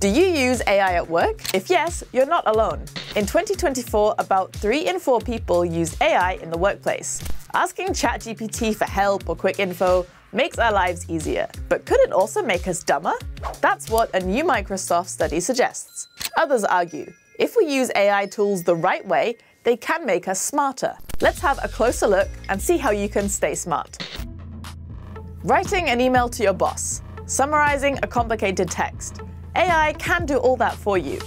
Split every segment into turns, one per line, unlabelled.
Do you use AI at work? If yes, you're not alone. In 2024, about 3 in 4 people use AI in the workplace. Asking ChatGPT for help or quick info makes our lives easier. But could it also make us dumber? That's what a new Microsoft study suggests. Others argue, if we use AI tools the right way, they can make us smarter. Let's have a closer look and see how you can stay smart. Writing an email to your boss, summarizing a complicated text, AI can do all that for you.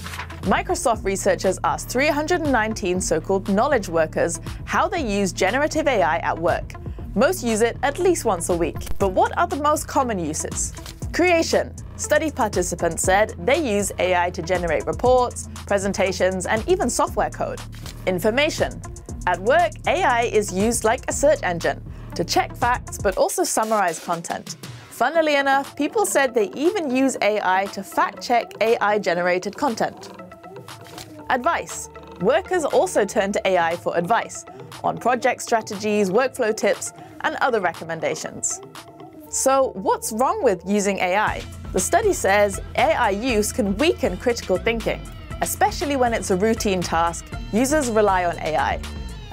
Microsoft researchers asked 319 so-called knowledge workers how they use generative AI at work. Most use it at least once a week. But what are the most common uses? Creation. Study participants said they use AI to generate reports, presentations, and even software code. Information. At work, AI is used like a search engine to check facts but also summarize content. Funnily enough, people said they even use AI to fact-check AI-generated content. Advice. Workers also turn to AI for advice on project strategies, workflow tips, and other recommendations. So what's wrong with using AI? The study says AI use can weaken critical thinking, especially when it's a routine task, users rely on AI.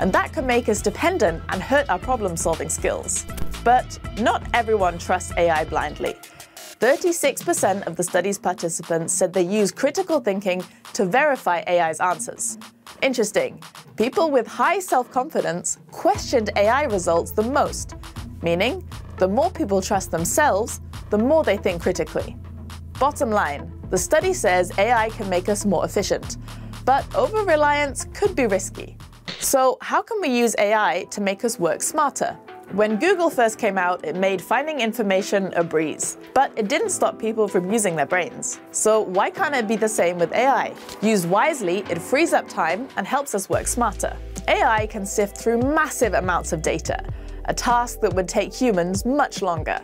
And that can make us dependent and hurt our problem-solving skills. But not everyone trusts AI blindly. 36% of the study's participants said they use critical thinking to verify AI's answers. Interesting. People with high self-confidence questioned AI results the most, meaning the more people trust themselves, the more they think critically. Bottom line, the study says AI can make us more efficient, but over-reliance could be risky. So how can we use AI to make us work smarter? When Google first came out, it made finding information a breeze. But it didn't stop people from using their brains. So why can't it be the same with AI? Used wisely, it frees up time and helps us work smarter. AI can sift through massive amounts of data, a task that would take humans much longer.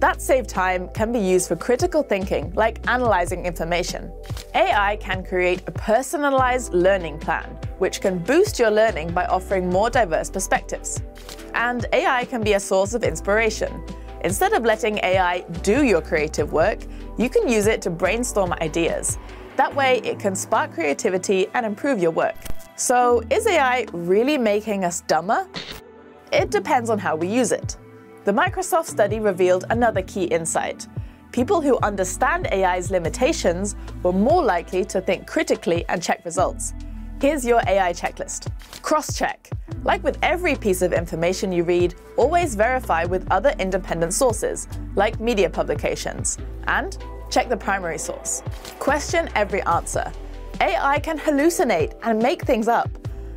That saved time can be used for critical thinking, like analyzing information. AI can create a personalized learning plan, which can boost your learning by offering more diverse perspectives. And AI can be a source of inspiration. Instead of letting AI do your creative work, you can use it to brainstorm ideas. That way, it can spark creativity and improve your work. So, is AI really making us dumber? It depends on how we use it. The Microsoft study revealed another key insight. People who understand AI's limitations were more likely to think critically and check results. Here's your AI checklist. Cross-check. Like with every piece of information you read, always verify with other independent sources, like media publications. And check the primary source. Question every answer. AI can hallucinate and make things up.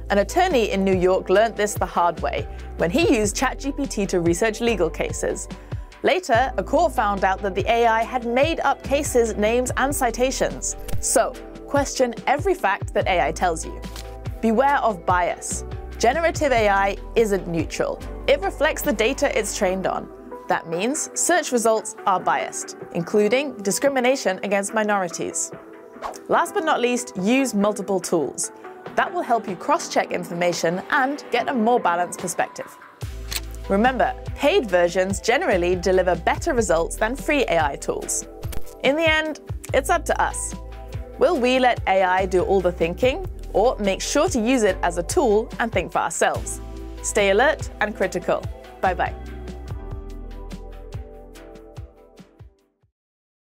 An attorney in New York learned this the hard way when he used ChatGPT to research legal cases. Later, a court found out that the AI had made up cases, names, and citations. So, question every fact that AI tells you. Beware of bias. Generative AI isn't neutral. It reflects the data it's trained on. That means search results are biased, including discrimination against minorities. Last but not least, use multiple tools. That will help you cross-check information and get a more balanced perspective. Remember, paid versions generally deliver better results than free AI tools. In the end, it's up to us. Will we let AI do all the thinking, or make sure to use it as a tool and think for ourselves? Stay alert and critical. Bye-bye.